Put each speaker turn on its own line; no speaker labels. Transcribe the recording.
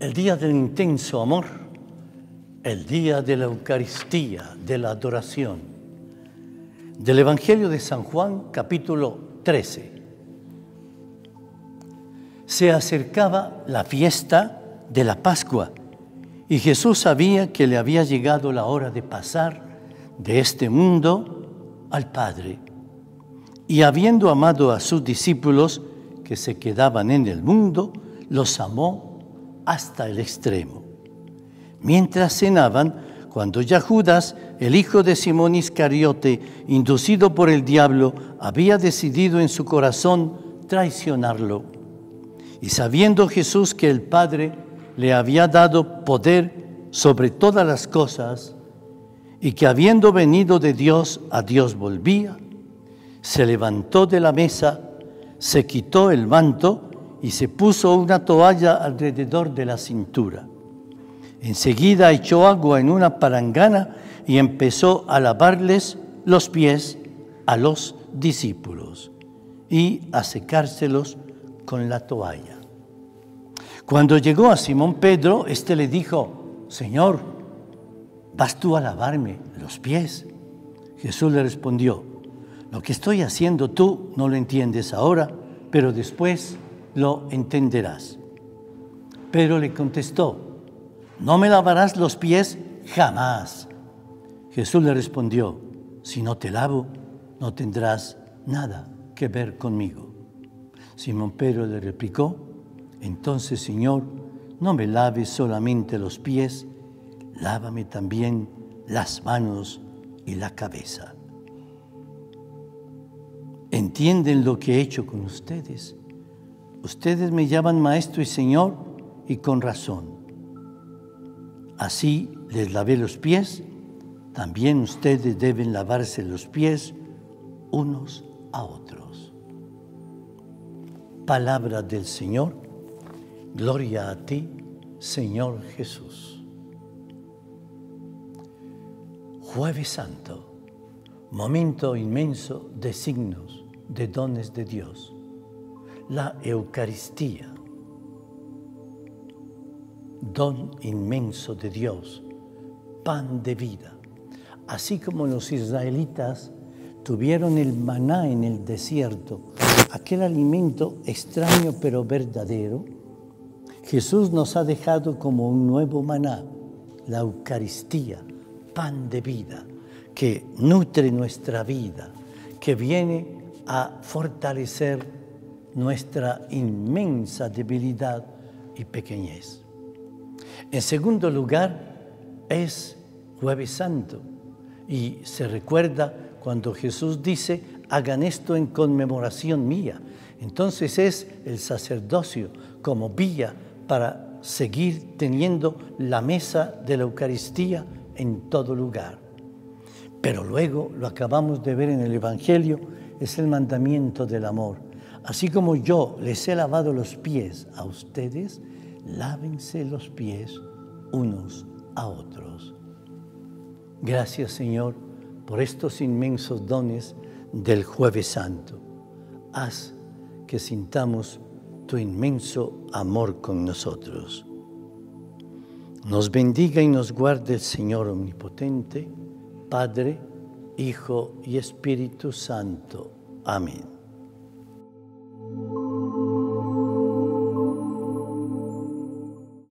el día del intenso amor, el día de la Eucaristía, de la adoración, del Evangelio de San Juan capítulo 13. Se acercaba la fiesta de la Pascua y Jesús sabía que le había llegado la hora de pasar de este mundo al Padre. Y habiendo amado a sus discípulos que se quedaban en el mundo, los amó hasta el extremo. Mientras cenaban, cuando ya Judas, el hijo de Simón Iscariote, inducido por el diablo, había decidido en su corazón traicionarlo. Y sabiendo Jesús que el Padre le había dado poder sobre todas las cosas, y que habiendo venido de Dios a Dios volvía, se levantó de la mesa, se quitó el manto y se puso una toalla alrededor de la cintura. Enseguida echó agua en una parangana y empezó a lavarles los pies a los discípulos y a secárselos con la toalla. Cuando llegó a Simón Pedro, éste le dijo, Señor, ¿vas tú a lavarme los pies? Jesús le respondió, lo que estoy haciendo tú no lo entiendes ahora, pero después lo entenderás. Pedro le contestó, no me lavarás los pies jamás. Jesús le respondió, si no te lavo, no tendrás nada que ver conmigo. Simón Pedro le replicó, entonces Señor, no me laves solamente los pies, lávame también las manos y la cabeza. ¿Entienden lo que he hecho con ustedes? Ustedes me llaman maestro y señor y con razón. Así les lavé los pies, también ustedes deben lavarse los pies unos a otros. Palabra del Señor, gloria a ti, Señor Jesús. Jueves Santo, momento inmenso de signos, de dones de Dios la Eucaristía, don inmenso de Dios, pan de vida. Así como los israelitas tuvieron el maná en el desierto, aquel alimento extraño pero verdadero, Jesús nos ha dejado como un nuevo maná, la Eucaristía, pan de vida, que nutre nuestra vida, que viene a fortalecer nuestra inmensa debilidad y pequeñez. En segundo lugar, es jueves santo y se recuerda cuando Jesús dice, hagan esto en conmemoración mía. Entonces es el sacerdocio como vía para seguir teniendo la mesa de la Eucaristía en todo lugar. Pero luego, lo acabamos de ver en el Evangelio, es el mandamiento del amor Así como yo les he lavado los pies a ustedes, lávense los pies unos a otros. Gracias Señor por estos inmensos dones del jueves santo. Haz que sintamos tu inmenso amor con nosotros. Nos bendiga y nos guarde el Señor Omnipotente, Padre, Hijo y Espíritu Santo. Amén.